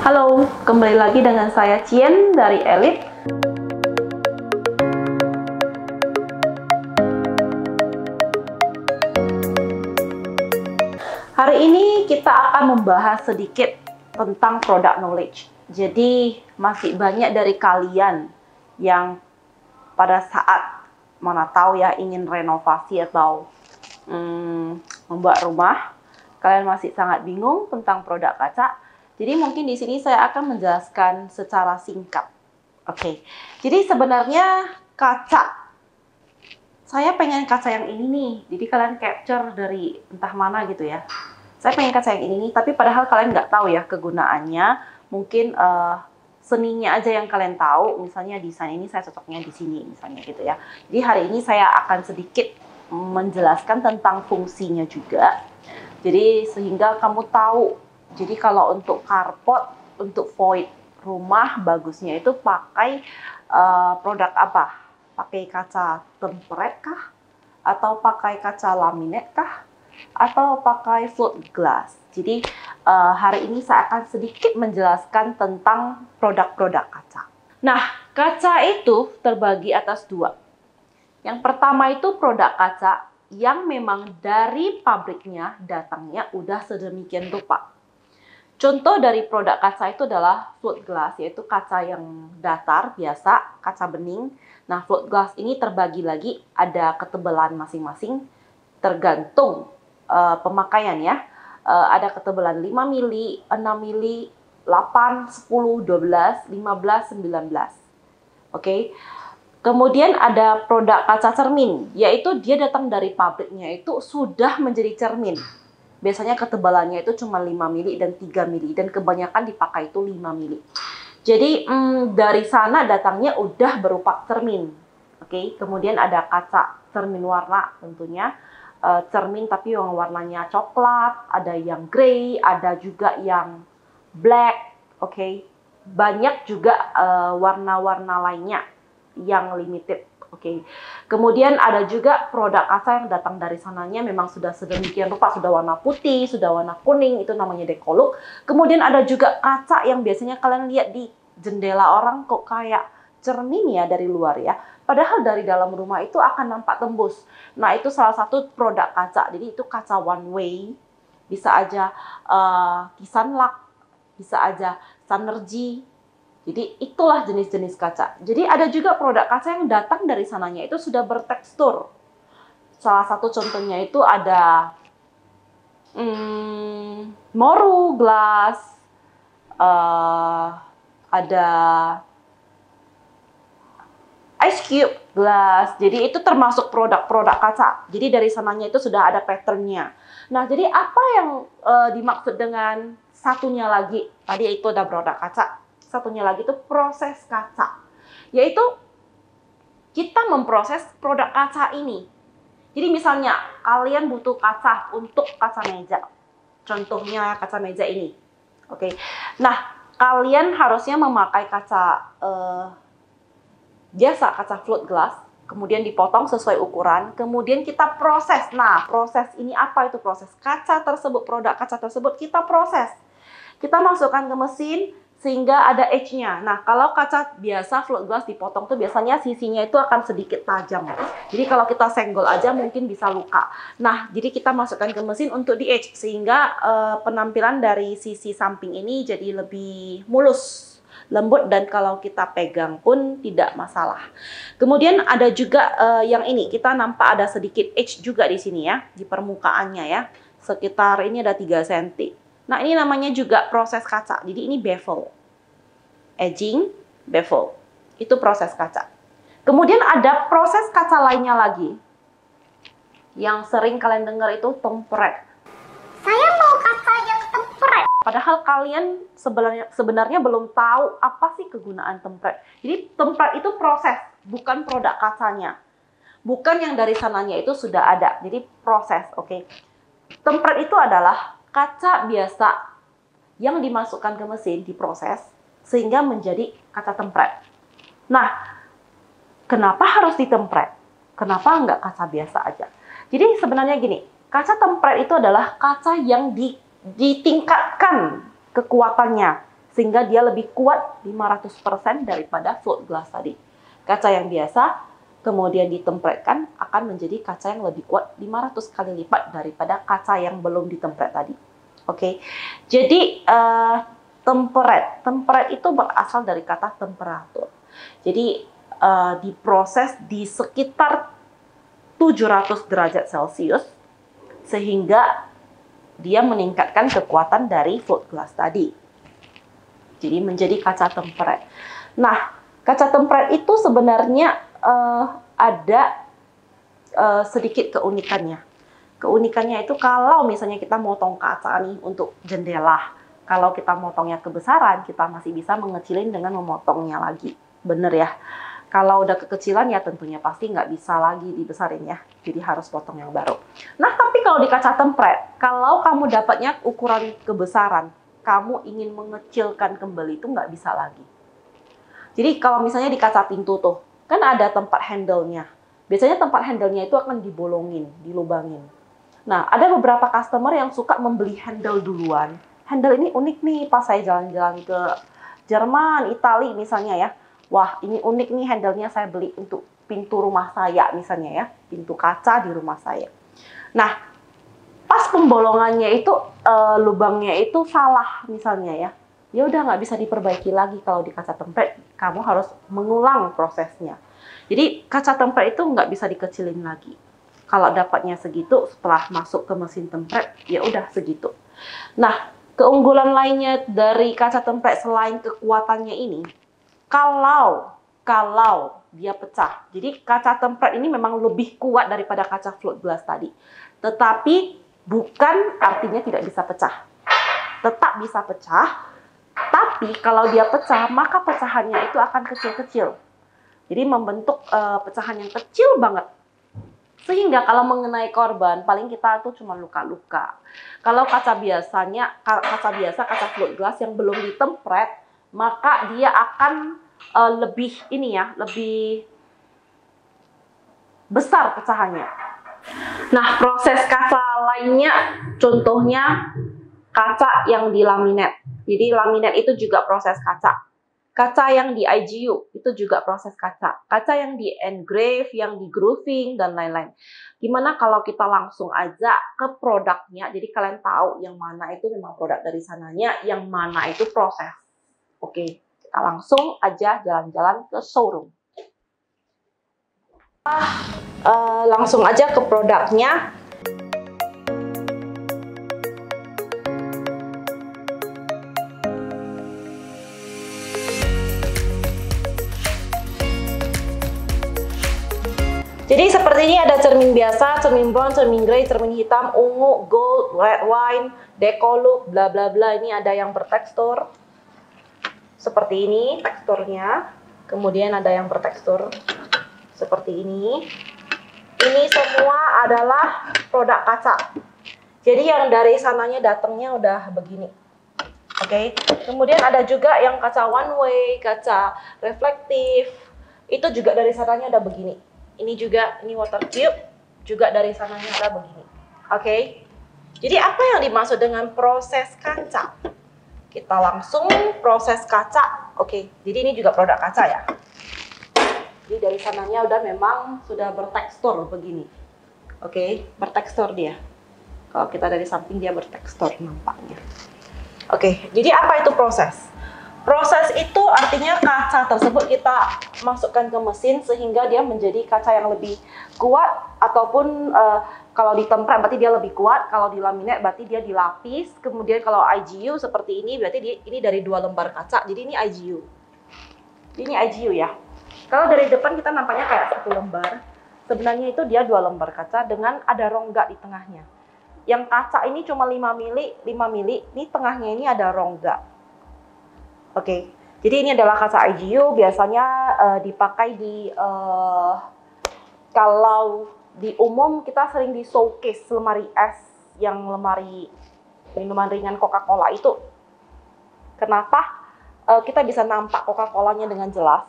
Halo, kembali lagi dengan saya Cien dari Elite. Hari ini kita akan membahas sedikit tentang product knowledge. Jadi masih banyak dari kalian yang pada saat mana tahu ya ingin renovasi atau hmm, membuat rumah, kalian masih sangat bingung tentang produk kaca. Jadi mungkin di sini saya akan menjelaskan secara singkat. Oke, okay. jadi sebenarnya kaca, saya pengen kaca yang ini nih. Jadi kalian capture dari entah mana gitu ya. Saya pengen kaca yang ini nih, tapi padahal kalian nggak tahu ya kegunaannya. Mungkin uh, seninya aja yang kalian tahu. Misalnya desain ini saya cocoknya di sini, misalnya gitu ya. Jadi hari ini saya akan sedikit menjelaskan tentang fungsinya juga. Jadi sehingga kamu tahu. Jadi kalau untuk carport, untuk void rumah bagusnya itu pakai uh, produk apa? Pakai kaca tempered kah? Atau pakai kaca laminate kah? Atau pakai float glass? Jadi uh, hari ini saya akan sedikit menjelaskan tentang produk-produk kaca. Nah, kaca itu terbagi atas dua. Yang pertama itu produk kaca yang memang dari pabriknya datangnya udah sedemikian rupa. Contoh dari produk kaca itu adalah float glass, yaitu kaca yang datar, biasa, kaca bening. Nah, float glass ini terbagi lagi, ada ketebalan masing-masing, tergantung uh, pemakaian ya. Uh, ada ketebalan 5 mili, 6 mili, 8, 10, 12, 15, 19. Oke. Okay? Kemudian ada produk kaca cermin, yaitu dia datang dari pabriknya itu sudah menjadi cermin. Biasanya ketebalannya itu cuma 5 mili dan 3 mili dan kebanyakan dipakai itu 5 mili. Jadi hmm, dari sana datangnya udah berupa cermin. Oke, okay? kemudian ada kaca cermin warna tentunya uh, cermin tapi yang warnanya coklat, ada yang grey, ada juga yang black, oke. Okay? Banyak juga uh, warna-warna lainnya yang limited. Oke. Okay. Kemudian ada juga produk kaca yang datang dari sananya memang sudah sedemikian rupa, sudah warna putih, sudah warna kuning, itu namanya dekoluk. Kemudian ada juga kaca yang biasanya kalian lihat di jendela orang kok kayak cermin ya dari luar ya. Padahal dari dalam rumah itu akan nampak tembus. Nah, itu salah satu produk kaca. Jadi itu kaca one way. Bisa aja uh, kisan lak, bisa aja Sanergy, jadi itulah jenis-jenis kaca. Jadi ada juga produk kaca yang datang dari sananya itu sudah bertekstur. Salah satu contohnya itu ada hmm, Moru glass, uh, ada Ice Cube glass. Jadi itu termasuk produk-produk kaca. Jadi dari sananya itu sudah ada patternnya. Nah, jadi apa yang uh, dimaksud dengan satunya lagi? Tadi itu ada produk kaca satunya lagi itu proses kaca. Yaitu kita memproses produk kaca ini. Jadi misalnya kalian butuh kaca untuk kaca meja. Contohnya kaca meja ini. Oke. Nah, kalian harusnya memakai kaca uh, biasa, kaca float glass, kemudian dipotong sesuai ukuran, kemudian kita proses. Nah, proses ini apa itu proses? Kaca tersebut, produk kaca tersebut kita proses. Kita masukkan ke mesin, sehingga ada edge-nya. Nah, kalau kaca biasa float glass dipotong tuh biasanya sisinya itu akan sedikit tajam. Jadi kalau kita senggol aja mungkin bisa luka. Nah, jadi kita masukkan ke mesin untuk di edge sehingga uh, penampilan dari sisi samping ini jadi lebih mulus lembut dan kalau kita pegang pun tidak masalah. Kemudian ada juga uh, yang ini, kita nampak ada sedikit edge juga di sini ya, di permukaannya ya. Sekitar ini ada 3 cm. Nah, ini namanya juga proses kaca. Jadi ini bevel. Edging, bevel. Itu proses kaca. Kemudian ada proses kaca lainnya lagi. Yang sering kalian dengar itu temperet. Saya mau kaca yang temperet. Padahal kalian sebenarnya sebenarnya belum tahu apa sih kegunaan temperet. Jadi temperet itu proses, bukan produk kacanya. Bukan yang dari sananya itu sudah ada. Jadi proses, oke. Okay? Temperet itu adalah kaca biasa yang dimasukkan ke mesin diproses sehingga menjadi kaca tempret. Nah, kenapa harus ditempret? Kenapa nggak kaca biasa aja? Jadi sebenarnya gini, kaca tempret itu adalah kaca yang di, ditingkatkan kekuatannya. sehingga dia lebih kuat 500% daripada float glass tadi. Kaca yang biasa kemudian ditempretkan akan menjadi kaca yang lebih kuat 500 kali lipat daripada kaca yang belum ditempret tadi. Oke, okay? jadi uh, temperate, temperate itu berasal dari kata temperatur. Jadi uh, diproses di sekitar 700 derajat Celcius sehingga dia meningkatkan kekuatan dari float glass tadi. Jadi menjadi kaca tempered. Nah, kaca tempered itu sebenarnya uh, ada uh, sedikit keunikannya. Keunikannya itu kalau misalnya kita motong kaca nih untuk jendela, kalau kita motongnya kebesaran, kita masih bisa mengecilin dengan memotongnya lagi. Bener ya? Kalau udah kekecilan ya tentunya pasti nggak bisa lagi dibesarin ya. Jadi harus potong yang baru. Nah tapi kalau di kaca tempret, kalau kamu dapatnya ukuran kebesaran, kamu ingin mengecilkan kembali itu nggak bisa lagi. Jadi kalau misalnya di kaca pintu tuh, kan ada tempat handle-nya. Biasanya tempat handle-nya itu akan dibolongin, dilubangin. Nah, ada beberapa customer yang suka membeli handle duluan. Handle ini unik nih pas saya jalan-jalan ke Jerman, Italia misalnya ya wah ini unik nih handle-nya saya beli untuk pintu rumah saya misalnya ya, pintu kaca di rumah saya. Nah, pas pembolongannya itu uh, lubangnya itu salah misalnya ya, ya udah nggak bisa diperbaiki lagi kalau di kaca tempered, kamu harus mengulang prosesnya. Jadi kaca tempered itu nggak bisa dikecilin lagi. Kalau dapatnya segitu setelah masuk ke mesin tempered, ya udah segitu. Nah, keunggulan lainnya dari kaca tempered selain kekuatannya ini, kalau kalau dia pecah. Jadi kaca tempered ini memang lebih kuat daripada kaca float glass tadi. Tetapi bukan artinya tidak bisa pecah. Tetap bisa pecah, tapi kalau dia pecah, maka pecahannya itu akan kecil-kecil. Jadi membentuk uh, pecahan yang kecil banget. Sehingga kalau mengenai korban, paling kita itu cuma luka-luka. Kalau kaca biasanya, kaca biasa, kaca float glass yang belum ditempret, maka dia akan uh, lebih ini ya, lebih besar pecahannya. Nah, proses kaca lainnya contohnya kaca yang di laminat. Jadi laminat itu juga proses kaca. Kaca yang di IGU itu juga proses kaca. Kaca yang di engrave, yang di grooving dan lain-lain. Gimana kalau kita langsung aja ke produknya, jadi kalian tahu yang mana itu memang produk dari sananya, yang mana itu proses. Oke, kita langsung aja jalan-jalan ke showroom. Uh, langsung aja ke produknya. Jadi seperti ini ada cermin biasa, cermin brown, cermin grey, cermin hitam, ungu, gold, red wine, deco look, bla bla bla. Ini ada yang bertekstur, seperti ini teksturnya. Kemudian ada yang bertekstur seperti ini. Ini semua adalah produk kaca. Jadi yang dari sananya datangnya udah begini. Oke. Okay. Kemudian ada juga yang kaca one way, kaca reflektif. Itu juga dari sananya udah begini. Ini juga ini water tube juga dari sananya udah begini. Oke. Okay. Jadi apa yang dimaksud dengan proses kaca? Kita langsung proses kaca. Oke, jadi ini juga produk kaca ya. Jadi dari sananya udah memang sudah bertekstur begini. Oke, bertekstur dia. Kalau kita dari samping dia bertekstur nampaknya. Oke, jadi apa itu proses? Proses itu artinya kaca tersebut kita masukkan ke mesin sehingga dia menjadi kaca yang lebih kuat ataupun uh, kalau ditempel berarti dia lebih kuat, kalau di laminat berarti dia dilapis. Kemudian kalau IGU seperti ini berarti dia, ini dari dua lembar kaca. Jadi ini IGU. Ini IGU ya. Kalau dari depan kita nampaknya kayak satu lembar. Sebenarnya itu dia dua lembar kaca dengan ada rongga di tengahnya. Yang kaca ini cuma 5 mili, 5 mili. Ini tengahnya ini ada rongga. Oke. Okay. Jadi ini adalah kaca IGU biasanya uh, dipakai di uh, kalau di umum kita sering di showcase lemari es yang lemari minuman ringan Coca-Cola itu. Kenapa uh, kita bisa nampak Coca-Colanya dengan jelas?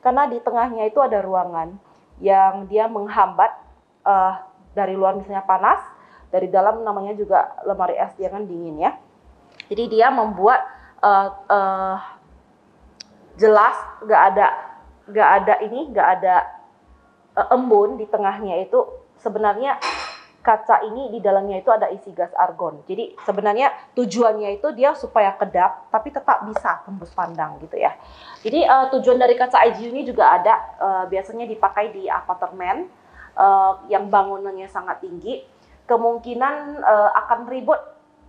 Karena di tengahnya itu ada ruangan yang dia menghambat uh, dari luar misalnya panas, dari dalam namanya juga lemari es dia kan dingin ya. Jadi dia membuat uh, uh, jelas, nggak ada nggak ada ini, nggak ada uh, embun di tengahnya itu sebenarnya kaca ini di dalamnya itu ada isi gas argon. Jadi sebenarnya tujuannya itu dia supaya kedap tapi tetap bisa tembus pandang gitu ya. Jadi uh, tujuan dari kaca IGU ini juga ada uh, biasanya dipakai di apartemen uh, yang bangunannya sangat tinggi. Kemungkinan uh, akan ribut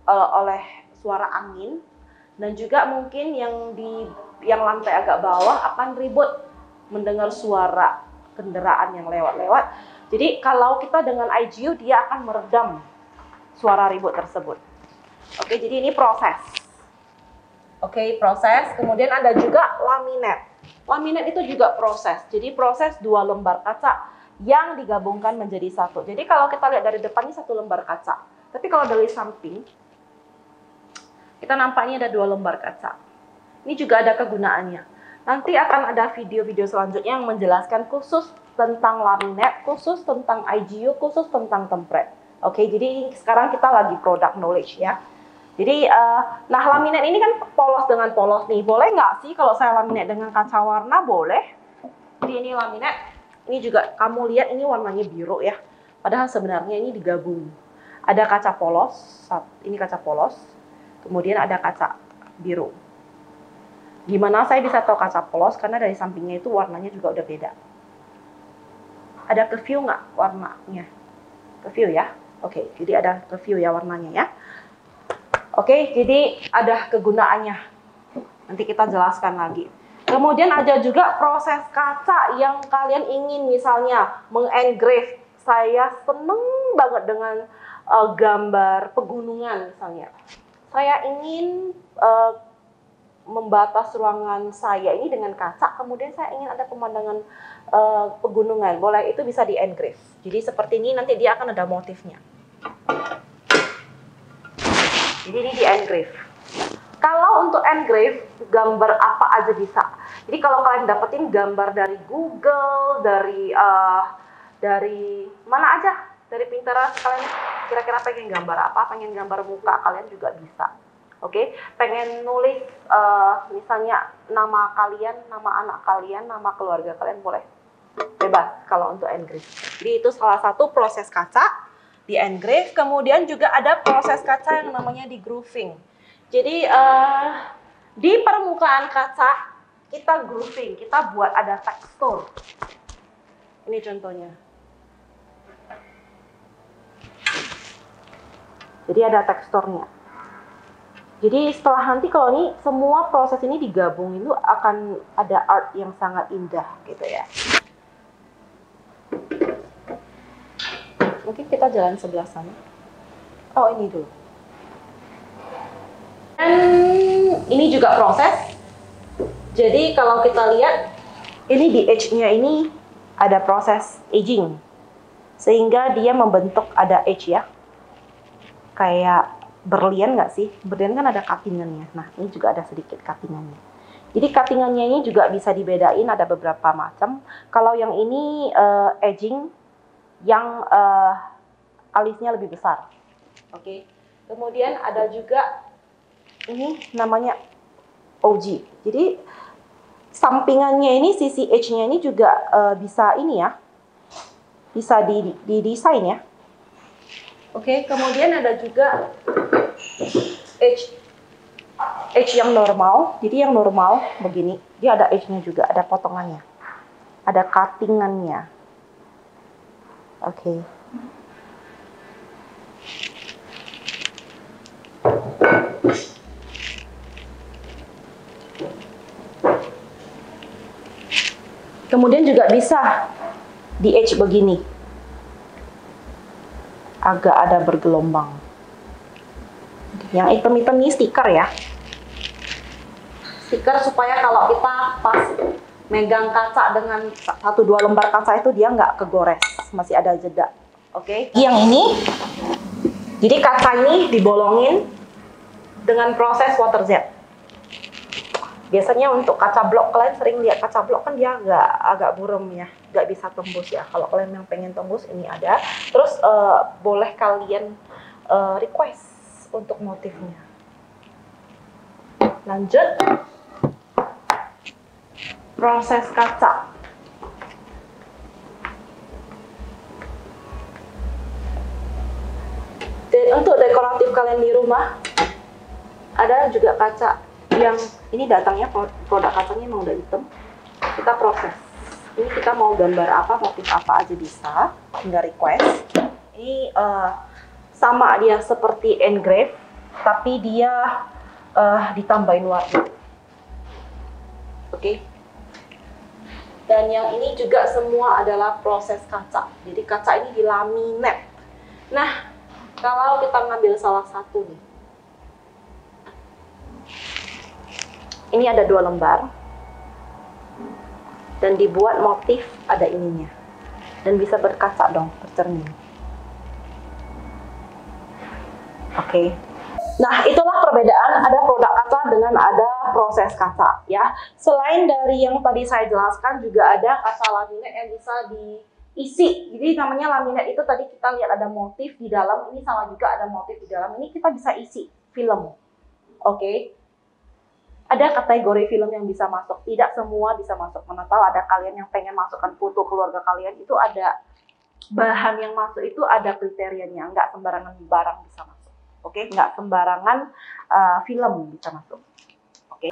uh, oleh suara angin dan juga mungkin yang di yang lantai agak bawah akan ribut mendengar suara kendaraan yang lewat-lewat jadi kalau kita dengan IGU dia akan meredam suara ribut tersebut. Oke, jadi ini proses. Oke, proses. Kemudian ada juga laminat. Laminat itu juga proses. Jadi proses dua lembar kaca yang digabungkan menjadi satu. Jadi kalau kita lihat dari depan ini satu lembar kaca. Tapi kalau dari samping, kita nampaknya ada dua lembar kaca. Ini juga ada kegunaannya. Nanti akan ada video-video selanjutnya yang menjelaskan khusus tentang laminate, khusus tentang IGU, khusus tentang template. Oke, jadi sekarang kita lagi product knowledge ya. Jadi, uh, nah laminate ini kan polos dengan polos nih. Boleh nggak sih kalau saya laminate dengan kaca warna? Boleh. Jadi ini laminate. Ini juga kamu lihat ini warnanya biru ya. Padahal sebenarnya ini digabung. Ada kaca polos, ini kaca polos. Kemudian ada kaca biru. Gimana saya bisa tahu kaca polos? Karena dari sampingnya itu warnanya juga udah beda ada ke view nggak warnanya? Ke view ya. Oke, okay, jadi ada ke view ya warnanya ya. Oke, okay, jadi ada kegunaannya. Nanti kita jelaskan lagi. Kemudian ada juga proses kaca yang kalian ingin misalnya mengengrave. Saya seneng banget dengan uh, gambar pegunungan misalnya. Saya ingin uh, membatas ruangan saya ini dengan kaca, kemudian saya ingin ada pemandangan uh, pegunungan. Boleh itu bisa di engrave. Jadi seperti ini nanti dia akan ada motifnya. Jadi ini di engrave. Kalau untuk engrave, gambar apa aja bisa. Jadi kalau kalian dapetin gambar dari Google, dari uh, dari mana aja, dari Pinterest, kalian kira-kira pengen gambar apa, pengen gambar muka, kalian juga bisa. Oke, okay? pengen nulis uh, misalnya nama kalian, nama anak kalian, nama keluarga kalian boleh bebas kalau untuk engrave. Jadi itu salah satu proses kaca di engrave. Kemudian juga ada proses kaca yang namanya di grooving. Jadi uh, di permukaan kaca kita grooving, kita buat ada tekstur. Ini contohnya. Jadi ada teksturnya. Jadi setelah nanti kalau ini semua proses ini digabung itu akan ada art yang sangat indah gitu ya. Mungkin kita jalan sebelah sana. Oh ini dulu. Dan ini juga proses. Jadi kalau kita lihat ini di edge-nya ini ada proses aging. Sehingga dia membentuk ada edge ya. Kayak berlian nggak sih? Berlian kan ada cuttingannya. Nah, ini juga ada sedikit cuttingannya. Jadi cuttingannya ini juga bisa dibedain, ada beberapa macam. Kalau yang ini uh, edging, yang uh, alisnya lebih besar. Oke. Okay. Kemudian ada juga ini namanya OG. Jadi sampingannya ini sisi edge-nya ini juga uh, bisa ini ya. Bisa di, di desain ya. Oke, okay, kemudian ada juga edge edge yang normal. Jadi yang normal begini, dia ada edge-nya juga, ada potongannya. Ada cuttingannya. Oke. Okay. Kemudian juga bisa di edge begini agak ada bergelombang. Yang hitam-hitam ini stiker ya. Stiker supaya kalau kita pas megang kaca dengan satu dua lembar kaca itu dia nggak kegores, masih ada jeda. Oke. Okay? Yang ini, jadi kaca ini dibolongin dengan proses water jet biasanya untuk kaca blok kalian sering lihat kaca blok kan dia agak agak buram ya. Nggak bisa tembus ya. Kalau kalian yang pengen tembus ini ada. Terus uh, boleh kalian uh, request untuk motifnya. Lanjut. Proses kaca. Dan untuk dekoratif kalian di rumah, ada juga kaca yang ini datangnya produk kacanya emang udah hitam. Kita proses. Ini kita mau gambar apa, motif apa aja bisa, tinggal request. Ini uh, sama dia seperti engrave, tapi dia uh, ditambahin warna. Oke. Dan yang ini juga semua adalah proses kaca. Jadi kaca ini dilaminate. Nah, kalau kita ngambil salah satu nih. Ini ada dua lembar. Dan dibuat motif ada ininya. Dan bisa berkaca dong, bercermin. Oke. Okay. Nah, itulah perbedaan ada produk kaca dengan ada proses kaca ya. Selain dari yang tadi saya jelaskan juga ada kaca laminate yang bisa diisi. Jadi namanya laminate itu tadi kita lihat ada motif di dalam, ini sama juga ada motif di dalam. Ini kita bisa isi film. Oke. Okay. Ada kategori film yang bisa masuk, tidak semua bisa masuk. Mana tahu ada kalian yang pengen masukkan foto keluarga kalian itu ada bahan yang masuk itu ada kriterianya, nggak sembarangan barang bisa masuk. Oke, okay? nggak sembarangan uh, film bisa masuk. Oke. Okay?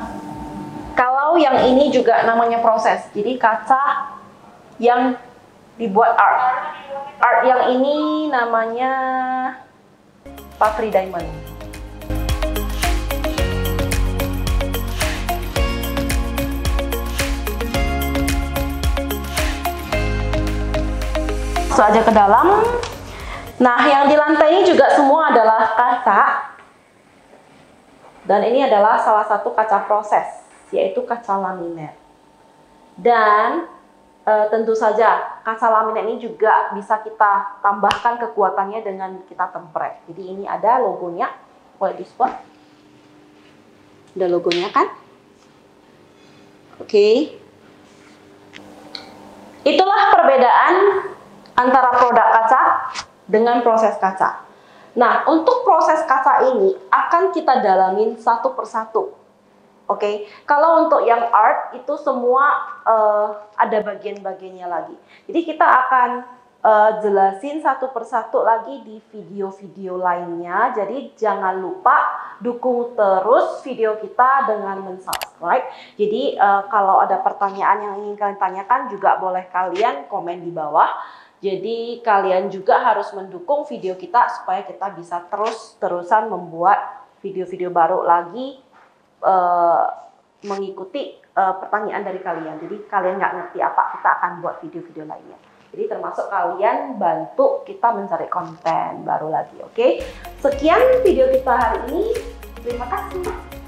Kalau yang ini juga namanya proses, jadi kaca yang dibuat art. Art yang ini namanya Patri Diamond. So aja ke dalam, Nah, yang di lantai ini juga semua adalah kaca. Dan ini adalah salah satu kaca proses, yaitu kaca laminat. Dan e, tentu saja kaca laminat ini juga bisa kita tambahkan kekuatannya dengan kita tempret. Jadi ini ada logonya, boleh di spot. Ada logonya kan? Oke. Okay. Itulah perbedaan antara produk kaca dengan proses kaca. Nah, untuk proses kaca ini akan kita dalamin satu persatu. Oke, okay? kalau untuk yang art itu semua uh, ada bagian-bagiannya lagi. Jadi kita akan uh, jelasin satu persatu lagi di video-video lainnya. Jadi jangan lupa dukung terus video kita dengan mensubscribe. Jadi uh, kalau ada pertanyaan yang ingin kalian tanyakan juga boleh kalian komen di bawah. Jadi kalian juga harus mendukung video kita supaya kita bisa terus-terusan membuat video-video baru lagi uh, mengikuti uh, pertanyaan dari kalian. Jadi kalian nggak ngerti apa, kita akan buat video-video lainnya. Jadi termasuk kalian bantu kita mencari konten baru lagi, oke? Okay? Sekian video kita hari ini. Terima kasih.